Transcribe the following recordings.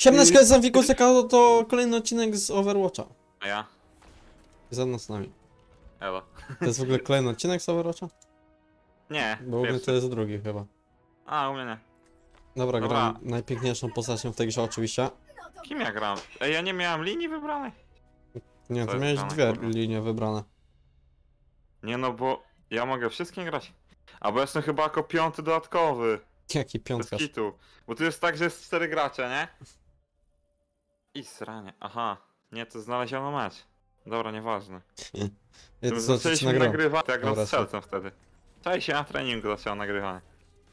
Siemneczka, jestem Wikusek, a to, kolejny odcinek z Overwatcha. A ja? Za z nami. Elo. To jest w ogóle kolejny odcinek z Overwatcha? Nie, Bo u mnie pierwszy. to jest drugi chyba. A, u mnie nie. Dobra, Dobra. gram najpiękniejszą postacią w tej grze oczywiście. Kim ja gram? Ej, ja nie miałem linii wybranej? Nie, To to jest miałeś grane, dwie kurwa. linie wybrane. Nie no, bo ja mogę wszystkim grać. A bo jestem chyba jako piąty dodatkowy. Jaki Bez piątkarz. kitu. Bo tu jest tak, że jest cztery gracze, nie? I sranie. Aha. Nie, to znaleziono mecz. Dobra, nieważne. Ja to To Zaczęliśmy nagrywać, to ja gram Dobra, strzelcem wtedy. Cześć, się na treningu zaczęło nagrywanie.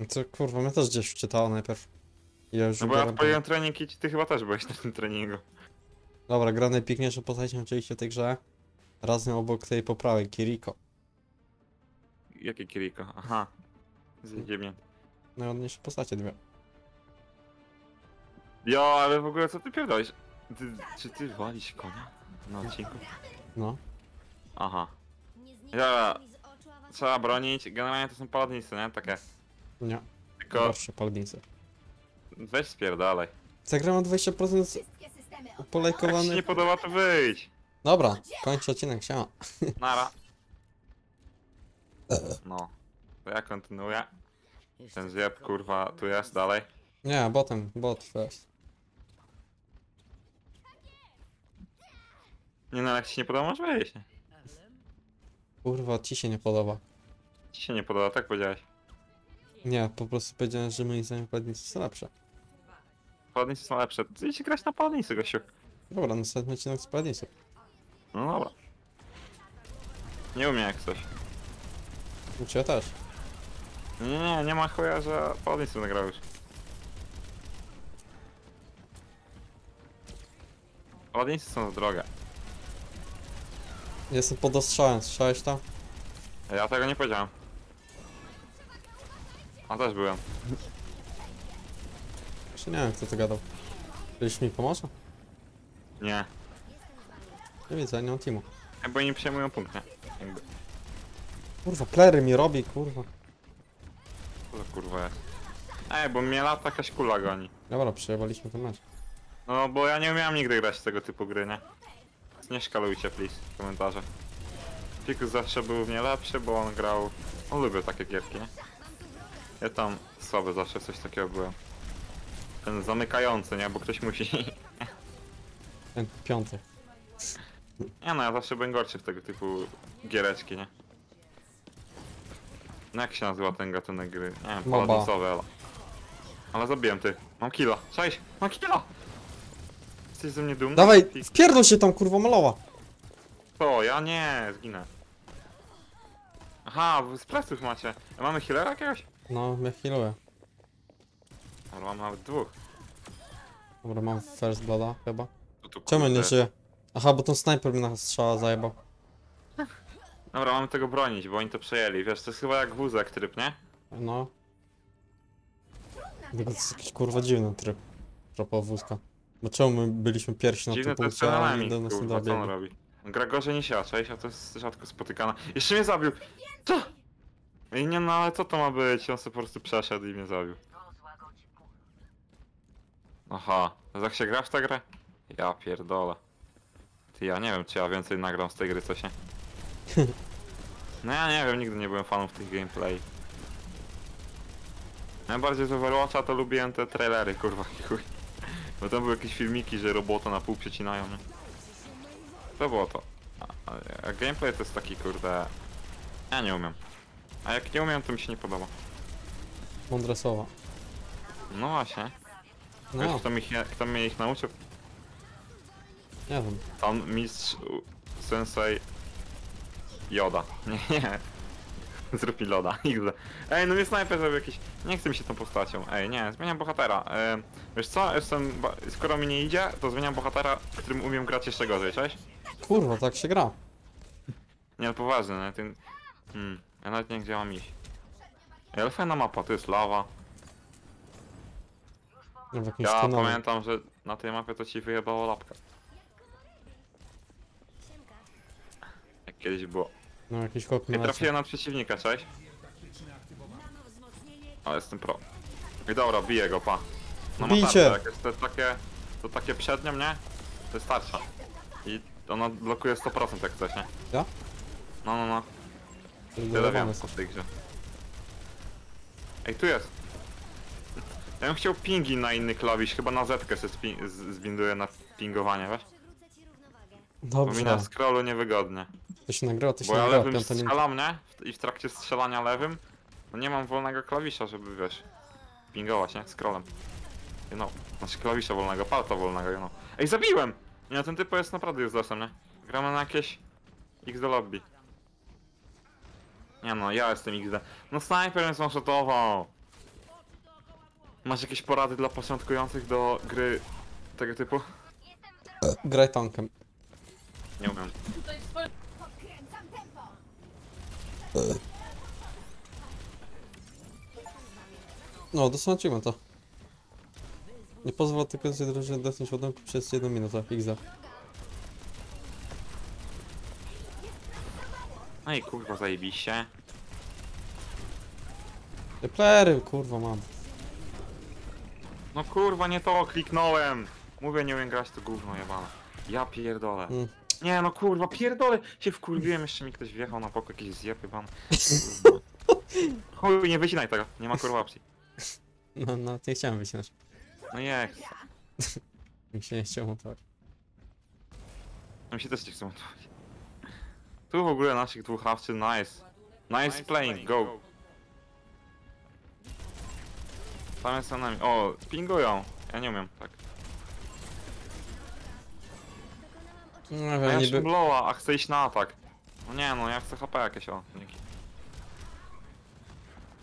Co kurwa, mnie też gdzieś wczytało najpierw. I Ja już No bo ja biorę- odpaliłem trening i ty chyba też byłeś na tym treningu. Dobra, gra najpiękniejszą postacią oczywiście w tej grze. Razem obok tej po prawej, Kiriko. Jakie Kiriko? Aha. Zjedziemy. Najładniejsze postacie dwie. Jo, ale w ogóle co ty pierdolisz? Ty, czy ty walisz konia na odcinku? No. Aha. Ja. Trzeba bronić, generalnie to są paladnicy, nie? Takie. Nie, Tylko gorsze palnicy. weź spierdalaj. Zagram o 20% Jak ci nie podoba, to wyjdź. Dobra, kończę odcinek, siema. Nara. No. To ja kontynuuję. Ten zjeb, kurwa, tu jest dalej. Nie, botem, bot first. Nie no, jak ci nie podoba, masz wyjść. nie? Kurwa, ci się nie podoba. Ci się nie podoba, tak powiedziałeś. Nie, po prostu powiedziałem, że moim zdaniem palnicy są lepsze. Paladnicy są lepsze. Ty idź grać na paladnicy, gościu. Dobra, następny odcinek z palniców. No dobra. Nie umiem jak coś. U ciebie też. Nie, nie, nie, ma chuja, że paladnicy nagrał już. Paladnicy są za drogie. Jestem pod ostrzałem, słyszałeś to? Ja tego nie powiedziałem. A też byłem. Jeszcze nie wiem, kto to gadał. Ktoś mi pomoże? Nie. Nie widzę, nie mam teamu. E, Bo oni przejmują punkt, nie? Jakby. Kurwa, plery mi robi, kurwa. Co to kurwa jest? Ej, bo mnie lata jakaś kula goni. Dobra, przejebaliśmy ten mecz. No bo ja nie umiałem nigdy grać w tego typu gry, nie? Więc Nie szkalujcie, please, w komentarze. Fikus zawsze był w nie lepszy, bo on grał... On lubił takie gierki, nie? Ja tam słaby zawsze coś takiego byłem. Ten zamykający, nie? Bo ktoś musi... Ten piąty. Nie no, ja zawsze byłem gorszy w tego typu giereczki, nie? No jak się nazywa ten gatunek gry? Nie wiem, MOBA. paladinsowy, ale... Ale zabiłem ty. Mam killa. Cześć! Mam killa! Jesteś ze mnie dumny? Dawaj, wpierdol się tam, kurwa, malowa. Co? Ja nie, zginę. Aha, z pleców macie. A mamy healera jakiegoś? No, mnie healuję. Ale mam nawet dwóch. Dobra, mam first blooda chyba. Tu, tu, Czemu nie żyje? Aha, bo ten snajper mi na strzała zajebał. Dobra, mamy tego bronić, bo oni to przejęli. Wiesz, to jest chyba jak wózek tryb, nie? No. To jest jakiś kurwa dziwny tryb. Propos wózka. Bo czemu my byliśmy pierwsi na Dziwne tym to punkcie, a oni do nas nie kurwa, co on dobiegli. robi? On gra gorzej niż ja, cześć, a to jest rzadko spotykane. Jeszcze mnie zabił! Co? I nie no, ale co to ma być? On sobie po prostu przeszedł i mnie zabił. Aha, to jak się gra w tę grę? Ja pierdolę. Ty, ja nie wiem, czy ja więcej nagram z tej gry, coś nie? No ja nie wiem, nigdy nie byłem fanów tych gameplay. Najbardziej z Overwatcha to lubiłem te trailery, kurwa, chuj. Bo tam były jakieś filmiki, że robota na pół przecinają, nie? To było to. A, a, gameplay to jest taki, kurde... Ja nie umiem. A jak nie umiem, to mi się nie podoba. Mądre słowa. No właśnie. Wiesz, No, kto, mi, kto mnie ich nauczył? nie wiem. Pan mistrz sensei Joda. Nie, nie. Zrób mi loda. Nigdy. Ej, no nie snajper zrobił jakiś... Nie chce mi się tą postacią. Ej, nie, zmieniam bohatera. E, wiesz co, jestem... ba- Skoro mi nie idzie, to zmieniam bohatera, którym umiem grać jeszcze gorzej, cześć? Kurwa, tak się gra. Nie, no poważnie, no ten... Hmm, ja nawet nie mam iść. Ej, ale fajna mapa, to jest lawa. W jakimś Ja tunelu. pamiętam, że na tej mapie to ci wyjebało lapka. Jak kiedyś było. No, jakiś chłop Nie na trafiłem na przeciwnika, cześć. Ale jestem pro. I dobra, biję go, pa. No Bijcie! ma tarczę jakieś, te takie... to takie przed nią, nie? To jest tarcza. I ona blokuje 100% jak coś, nie? Ja? No, no, no. Tyle wiem Zdenerwowany o tej grze. Ej, tu jest. Ja bym chciał pingi na inny klawisz, chyba na zetkę se spi- z- zbinduję na pingowanie, wiesz? Bo mi na Dobrze, scrollu niewygodnie. to się nagrało, to się Bo ja nagrało, lewym piąta minuta. strzelam, nie? I w trakcie strzelania lewym, no nie mam wolnego klawisza, żeby wiesz, pingować, nie? Scrollem. You know. Znaczy klawisza wolnego, palta wolnego, you know. Ej, zabiłem! Nie, ten typ jest naprawdę uselessem, nie? Gramy na jakieś X do lobby. Nie no, ja jestem XD. No snajper mnie zwanshotował! Masz jakieś porady dla początkujących do gry tego typu? Graj tankiem. Nie umiem. No, dostarczymy to. Nie pozwól tylko z drużyny desnąć wodą przez jedną minutę. XD. No i kurwa zajebiście. Te kurwa mam. No kurwa, nie to kliknąłem. Mówię, nie umiem grać, to gówno jebane. Ja pierdolę. Mm. Nie no kurwa, pierdolę się wkurwiłem, jeszcze mi ktoś wjechał na pokój, jakiś zjeb jebany. Chuj, nie wycinaj tego, nie ma kurwa opcji. No, no, nie chciałem wycinać. No nie, Mi się nie chciało tak. mi się też nie chce montować. Tu w ogóle naszych dwóch hawcy, nice. Nice playing, go. Tam jest za nami, o, pingują. Ja nie umiem, tak. No, A ja niby... blowa, a chcę iść na atak. No nie no, ja chcę HP jakieś, o, dzięki.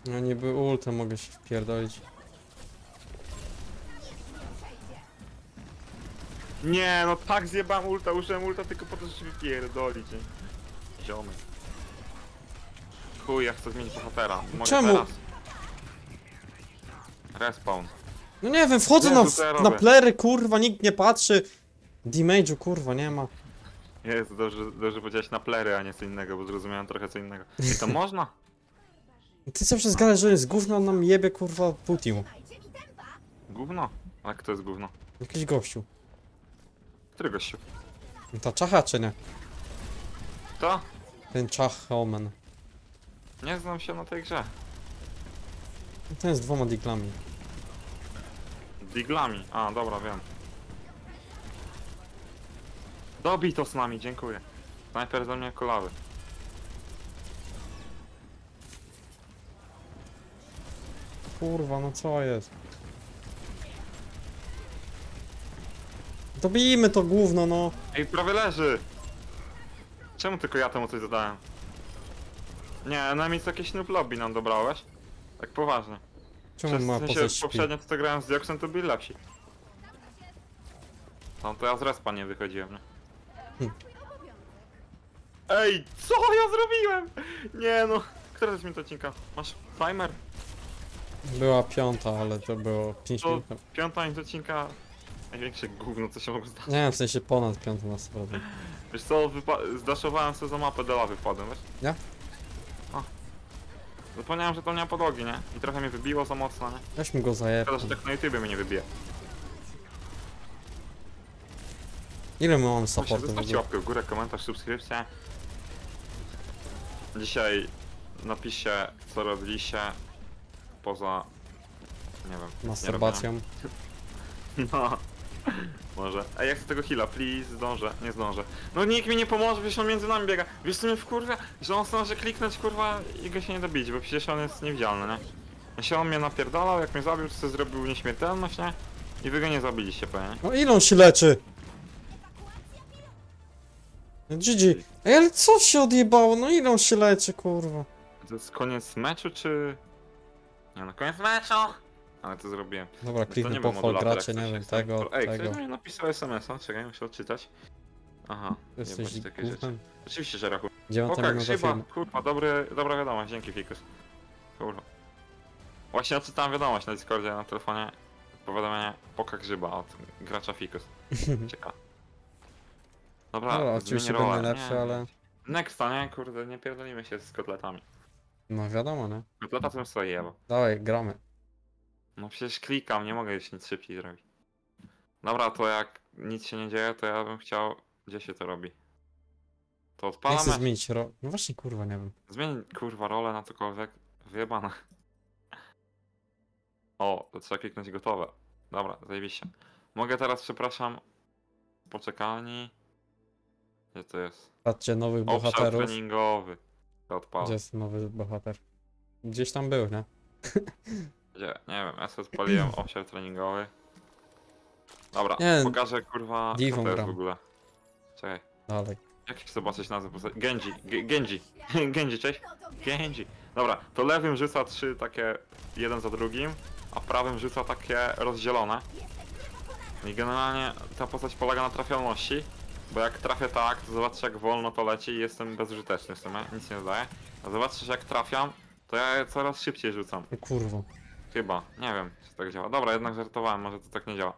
No, niby ultem mogę się wpierdolić. Nie, no tak zjebam ulta, użyłem ulta tylko po to, żeby wypierdolić, nie? Ziomy. Chuj, ja chcę zmienić bohatera. Mogę Czemu? teraz? Respawn. No nie wiem, wchodzę Jezu, na, co ja na plery, kurwa, nikt nie patrzy. Damage'u, kurwa, nie ma. Jest, dobrze, dobrze powiedziałeś na plery, a nie co innego, bo zrozumiałem trochę co innego. I to można? Ty co przez galę, że jest gówno, on nam jebie, kurwa, teamu. Gówno? A kto jest gówno? Jakiś gościu. Który gościu? Ta czacha czy nie? To? Ten czach omen. Nie znam się na tej grze. Ten z dwoma diglami. Diglami. A, dobra, wiem. Dobij to z nami, dziękuję. Snajper do mnie kulawy. Kurwa, no co jest? Dobijmy to gówno, no. Ej, prawie leży! Czemu tylko ja temu coś zadałem? Nie, na miejsce jakieś noob lobby nam dobrałeś? Tak poważnie. Czemu Przez ma w sensie poprzednio to grałem z Dioksem, to byli lepsi. No to ja z respa nie wychodziłem, nie? Ej, co ja zrobiłem? Nie no, który to jest minut odcinka? Masz timer? Była piąta, ale to było 5 To minut. piąta minut odcinka... Największe gówno, co się mogło zdarzyć. Nie, w sensie ponad piątą na 100%. Wiesz co, wypa- zdaszowałem sobie za mapę do lawy wpadłem, wiesz? Ja? O. Zapomniałem, że to nie ma podłogi, nie? I trochę mnie wybiło za mocno, nie? Weźmy go zajebać. Szkoda, że tak na YouTubie mnie nie wybije. Ile my mamy supportu zostawcie łapkę w górę, komentarz, subskrypcję. Dzisiaj napiszcie, co robiliście poza... nie wiem. Masturbacją. Nie no. Może. Ej, jak chcę tego heala, please, zdążę, nie zdążę. No nikt mi nie pomoże, wiesz, on między nami biega. Wiesz co mnie wkurwia? Że on zdąży kliknąć, kurwa, i go się nie dobić, bo przecież on jest niewidzialny, nie? Jeśli on mnie napierdalał, jak mnie zabił, to sobie zrobił nieśmiertelność, nie? I wy go nie zabiliście, pewnie. No ile on się leczy? GG. Ej, ale co się odjebało? No ile on się leczy, kurwa? To jest koniec meczu, czy... Nie no, koniec meczu! Ale to zrobiłem. Dobra, To kliknę nie pochwal modulator, gracze, nie wiem, tego, Ej, tego. ktoś mi napisał SMS-a, czekaj, muszę odczytać. Aha, Jesteś jebać takie rzeczy. Oczywiście, że rachunek. Dziewiąta minuta kurwa, dobry, dobra wiadomość, dzięki Fikus. Kurwa. Właśnie odczytałem wiadomość na Discordzie, na telefonie. Powiadomienie Poka Grzyba od gracza Fikus. Ciekawe. Dobra, Dobra, oczywiście będę lepszy, Nie, ale... Nexta, nie? Kurde, nie pierdolimy się z kotletami. No wiadomo, nie? Kotleta to bym sobie jebał. Dawaj, gramy. No przecież klikam, nie mogę już nic szybciej zrobić. Dobra, to jak nic się nie dzieje, to ja bym chciał... Gdzie się to robi? To Nie chcę odpalamy. zmienić ro... No właśnie, kurwa, nie wiem. Zmień kurwa rolę na cokolwiek. Wyjebane. O, to trzeba kliknąć gotowe. Dobra, zajebiście. Mogę teraz, przepraszam, poczekalni. Gdzie to jest? Patrzcie, nowych Obszar bohaterów. treningowy. To odpalę. Gdzie jest nowy bohater? Gdzieś tam był, nie? Gdzie? Nie wiem, ja sobie odpaliłem obszar treningowy. Dobra, Nie, pokażę kurwa co Divą to jest gram. w ogóle. Czekaj. Dalej. Jak się zobaczyć nazwę postaci? Genji, Ge- Genji. Genji, cześć. Genji. Dobra, to lewym rzuca trzy takie jeden za drugim, a prawym rzuca takie rozdzielone. I generalnie ta postać polega na trafialności, bo jak trafię tak, to zobaczcie jak wolno to leci i jestem bezużyteczny w sumie, nic nie zdaje. A zobaczcie, że jak trafiam, to ja coraz szybciej rzucam. O kurwa. Chyba, nie wiem, czy tak działa. Dobra, jednak żartowałem, może to tak nie działa.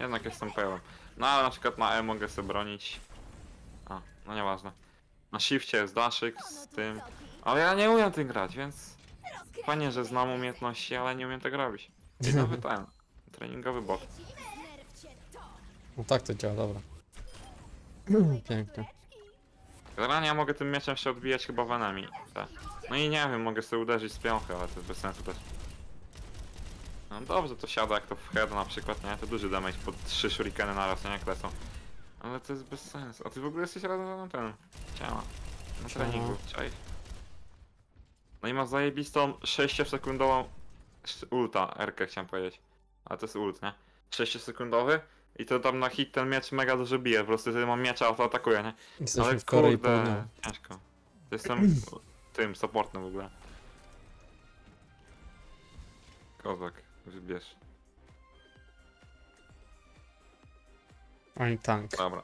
Jednak jestem pewien. No ale na przykład na E mogę sobie bronić. A, no nieważne. Na shifcie jest daszyk z tym. Ale ja nie umiem tym grać, więc fajnie, że znam umiejętności, ale nie umiem tego robić. I nowy ten, treningowy bot. No tak to działa, dobra. Pięknie. Generalnie ja mogę tym mieczem się odbijać chyba vanami. Tak. No i nie wiem, mogę sobie uderzyć z piąchy, ale to jest bez sensu też. No dobrze, to siada jak to w head na przykład, nie? To duży damage po trzy shurikeny naraz, nie? Jak lecą. Ale to jest bez sensu. A ty w ogóle jesteś razem ze mną ten. Ciała. Na Ciała. treningu, cześć. No i ma zajebistą 6-sekundową sz- ulta, Rkę chciałem powiedzieć. Ale to jest ult, nie? 6-sekundowy i to tam na hit ten miecz mega dużo bije, po prostu jeżeli mam miecza, to atakuje, nie? Jesteśmy Ale w Korei kurde, Południowej. ciężko. Jestem tym, supportem w ogóle. Kozak, wybierz. Oni tank. Dobra.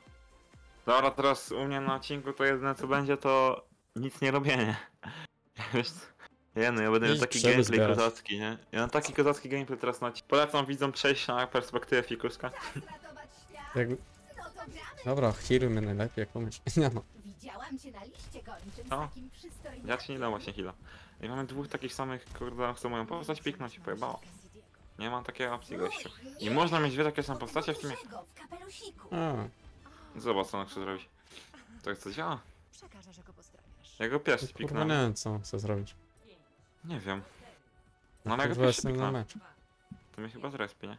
Dobra, teraz u mnie na odcinku to jedyne co będzie to nic nie robienie. Wiesz co? Ja no, ja będę miał taki gameplay zbierać. kozacki, nie? Ja mam taki kozacki gameplay teraz na odcinku. Polecam widzom przejść na perspektywę fikuska. Jak... Dobra, healuj mnie najlepiej, jak umiesz. Nie no. Widziałam cię na liście takim przystojnym... Ja ci nie dam właśnie heal'a. I mamy dwóch takich samych, kurde, chcą moją postać piknąć i pojebało. Nie ma takiej opcji, gościu. I można mieć dwie takie same postacie w tym. A, Zobacz co on chce zrobić. To jest co działa? Przekażę, że go pozdrawiasz. Ja go pierwszy kurwa nie wiem co on chce zrobić. Nie wiem. No ale Kurwa jestem na mecz. To mnie chyba zrespi, nie?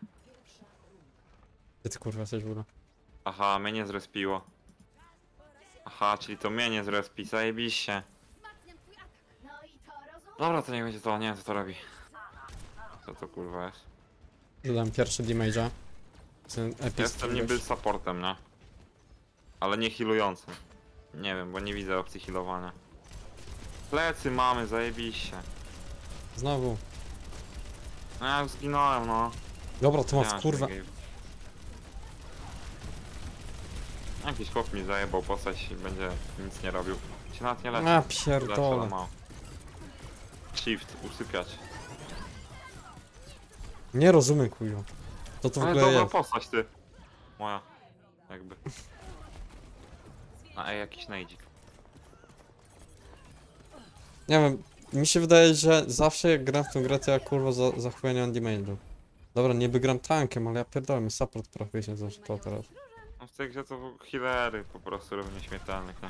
Gdzie ty kurwa jesteś w ogóle? Aha, mnie nie zrespiło. Aha, czyli to mnie nie zrespi, zajebiście. No i to rozumiem. Dobra, to nie będzie to, nie wiem co to robi. Co to kurwa jest? Dodam pierwszy damage'a. Epicki Jestem niby gość. supportem, nie? Ale nie healującym. Nie wiem, bo nie widzę opcji healowania. Plecy mamy, zajebiście. Znowu. No ja zginąłem, no. Dobra, to Ja masz kurwa. Jakiś chłop mi zajebał postać i będzie nic nie robił. Się nawet nie leczy. A pierdolę. Shift, usypiać. Nie rozumiem kurwa. To to w Ale ogóle dobra jest. postać ty. Moja. Jakby. A ej, jakiś najdzik. Nie wiem, mi się wydaje, że zawsze jak gram w tą grę, to ja kurwa za, nie mam damage'u. Dobra, niby gram tankiem, ale ja pierdolę, mi support trafię się za to teraz. No w tej grze to healery po prostu robią nieśmiertelnych, nie?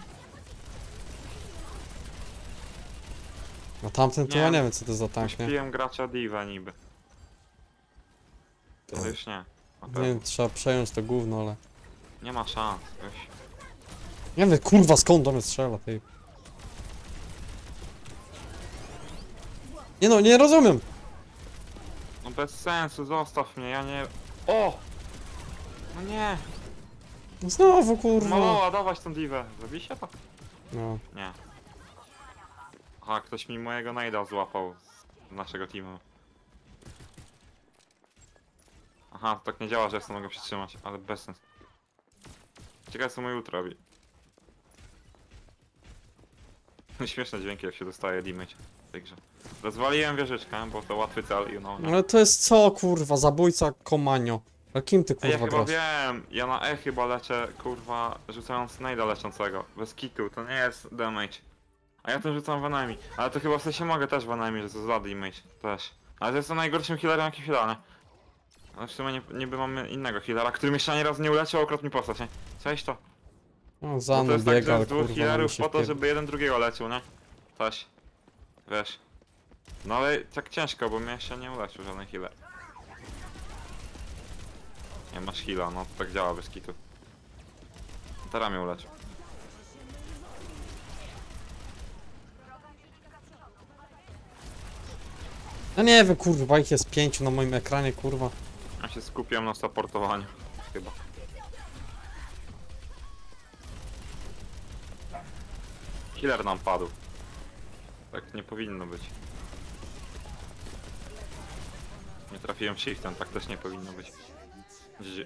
No tamten to Nie. ja nie wiem co to za tank, nie? Śpiłem gracza Diva niby. To już nie. Na Nie wiem, trzeba przejąć to gówno, ale... Nie ma szans. Goś. Nie wiem, kurwa, skąd do mnie strzela, tej. Nie no, nie rozumiem! No bez sensu, zostaw mnie, ja nie... O! No nie! No Znowu, kurwa! Maloła, dawać tą Divę. Zabij się to? No, Nie. Aha, ktoś mi mojego najda złapał z naszego teamu. Aha, to tak nie działa, że ja sobie mogę przytrzymać, ale bez sensu. Ciekawe co mój ult robi. Śmieszne dźwięki jak się dostaje damage tej grze. Rozwaliłem wieżyczkę, bo to łatwy cel, you know. nie? ale to jest co, kurwa, zabójca Komanio. A kim ty, ja kurwa, chyba grasz? wiem, ja na E chyba leczę, kurwa, rzucając najda leczącego. Bez kitu, to nie jest damage. A ja tym rzucam vanami. Ale to chyba w sensie mogę też vanami, że to za damage też. Ale to jest to najgorszym healerem jaki nie? Ale w sumie nie, niby mamy innego healera, który jeszcze ani razu nie uleciał, akurat mi postać, nie? Cześć to. No, za to mną jest tak, biega, że ale z dwóch kurwa, no, healerów się po to, żeby jeden drugiego lecił, nie? Coś. Wiesz. No ale tak ciężko, bo mnie jeszcze nie uleczył żaden healer. Nie masz heala, no to tak działa bez kitu. Teraz mnie uleczył. No nie wiem, kurwa, ich jest pięciu na moim ekranie, kurwa. Ja się skupiam na supportowaniu. Chyba. Healer nam padł. Tak nie powinno być. Nie trafiłem shiftem, tak też nie powinno być. GG.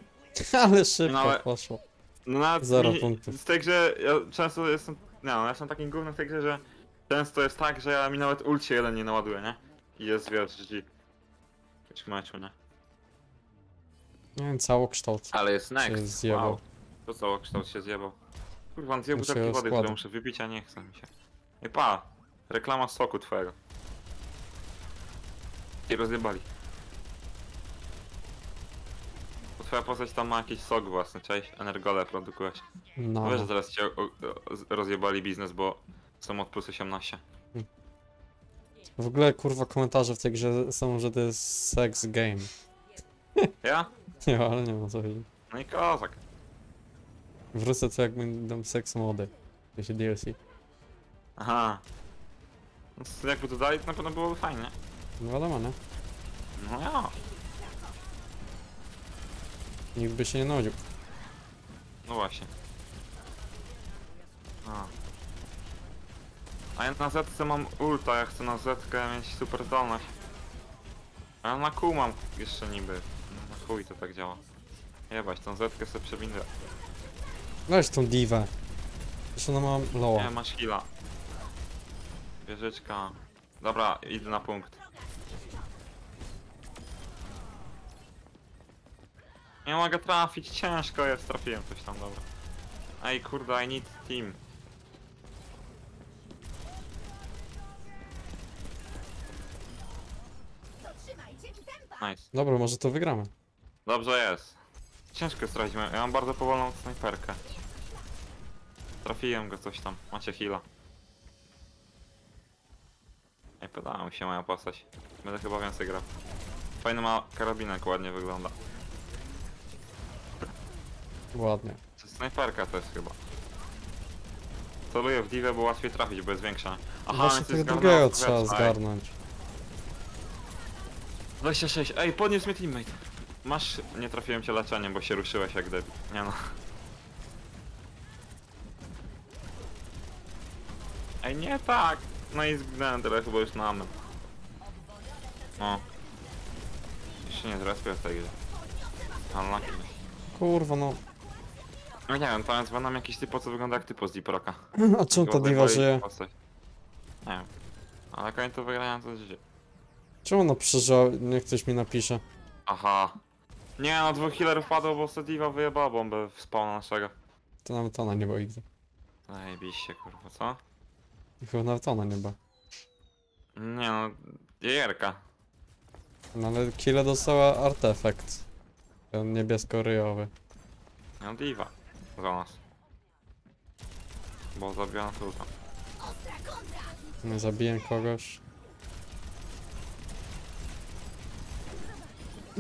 Ale szybko No ale- poszło. No nawet Zero mi, punktów. z tej grze ja często jestem, nie no, ja jestem takim gównem w tej grze, że często jest tak, że ja mi nawet ulcie jeden nie naładuje, nie? I jest wiesz, GG. W meczu, nie? Nie wiem, całokształt. Ale jest Się next, zjebał. wow. To cało kształt się zjebał. Kurwa, To się butelki wody, które muszę wypić, a nie chcę mi się. I pa, reklama soku twojego. I rozjebali. Bo twoja postać tam ma jakiś sok własny, cześć? Energole produkujesz. No. Wiesz, że teraz cię o, o, z- rozjebali biznes, bo są od plus 18. W ogóle, kurwa, komentarze w tej grze są, że to jest sex game. Ja? Nie, ale nie ma co chodzi. No i kozak. Wrócę to jak będą seks mody. To się DLC. Aha. Jakby to dali, to na pewno byłoby fajnie. No wiadomo, nie? No ja. Nikt by się nie nudził. No właśnie. A. A ja na Zetce mam ulta, ja chcę na Zetkę mieć super zdolność. A ja na kół mam jeszcze niby. No, Na chuj to tak działa. Jebać, tą Zetkę sobie przewinę. Weź tą diwę. Jeszcze ona ma Nie, loa. masz heala. Wieżyczka. Dobra, idę na punkt. Nie mogę trafić, ciężko jest, trafiłem coś tam, dobra. Ej, kurde, I need team. Nice. Dobra, może to wygramy. Dobrze jest. Ciężko jest trafić, ja mam bardzo powolną snajperkę. Trafiłem go coś tam, macie heala. Ej, podoba mi się moja postać. Będę chyba więcej grał. Fajny ma karabinek, ładnie wygląda. Ładnie. To snajperka to jest chyba. Celuję w divę, bo łatwiej trafić, bo jest większa. Aha, Właśnie więc tego jest drugiego trzeba powietrza, ej. zgarnąć. 26, ej, podniósł mnie teammate. Masz, nie trafiłem cię leczeniem, bo się ruszyłeś jak debil. Nie no. Ej, nie tak! No i zginąłem tyle chyba już amen. O. Jeszcze nie zrespię w tej grze. Unlucky. Kurwa, no. No nie wiem, tam jest nam jakiś typo, co wygląda jak typo z Deep Rocka. A czemu ta zajebali żyje? postać. Nie wiem. Ale koniec to wygrałem to życie. Czemu ona przeżyła? Niech ktoś mi napisze. Aha. Nie no, dwóch healerów padło, bo Sediva wyjebała bombę w spawna naszego. To nawet ona nie była nigdy. Zajebiście, kurwa, co? Chyba nawet ona nie była. Nie no, jejerka. No ale Killa dostała artefakt. Ten niebiesko-ryjowy. No diva. Za nas. Bo zabiła nas ulta. Nie zabiję kogoś.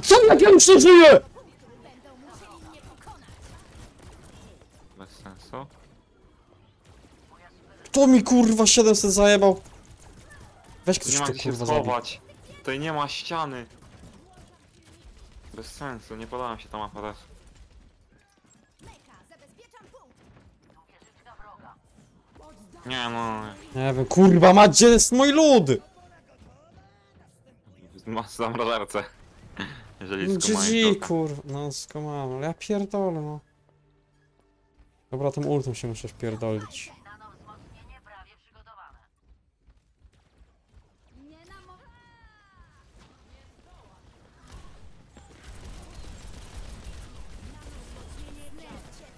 Co jak ja już nie żyję? Bez sensu. Kto mi kurwa 700 zajebał? Weź ktoś nie ma to gdzie się kurwa zabił. schować. Tutaj nie ma ściany. Bez sensu, nie podoba mi się ta mapa też. Nie no, Nie wiem, kurwa mać, gdzie jest mój lód? ma zamrażarce. Jeżeli skumałem GG kurwa, no skomałem, ale ja pierdolę no. Dobra, tym ultem się muszę wpierdolić.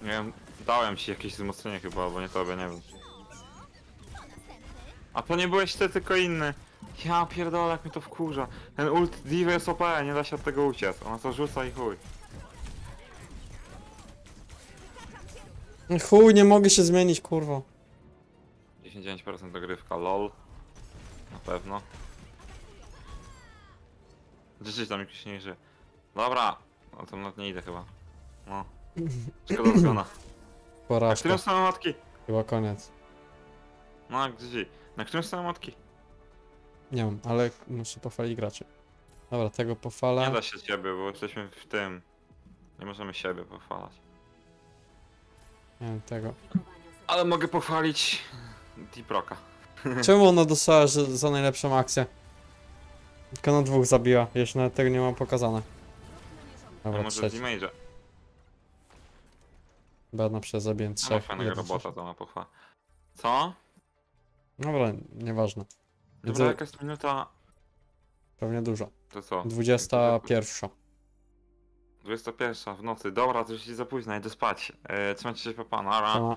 Nie wiem, dałem ci jakieś wzmocnienie chyba, albo nie tobie, nie wiem. A to nie byłeś ty, tylko inny. Ja pierdolę, jak mi to wkurza. Ten ult Diva jest OP, nie da się od tego uciec. Ona to rzuca i chuj. Chuj, nie mogę się zmienić, kurwa. 99% dogrywka, lol. Na pewno. Życzyć tam jakiś nie żyje. Dobra, no to nawet nie idę chyba. No. Szkoda zgona. Na Porażka. którym stroną matki? Chyba koniec. No, gdzie? Na którym stroną matki? Nie wiem, ale muszę pochwalić graczy. Dobra, tego Nie pochwalę. da się ciebie, bo jesteśmy w tym. Nie możemy siebie pochwalać. Nie wiem, tego. Ale mogę pochwalić Deeproka. Czemu ona dostała że za najlepszą akcję? Tylko na dwóch zabiła, jeszcze nawet tego nie mam pokazane. A Dobra, może trzeci. Damage'a. Bo na przykład zabiłem Ma trzech. fajnego jeden robota, to ma pochwała. Co? Dobra, nieważne. Dobra, Widzę, jakaś minuta. pewnie dużo. To co? 21. 21 w nocy. Dobra, to już jest za późno, idę spać. E, trzymajcie się po pana. Ara. Siema.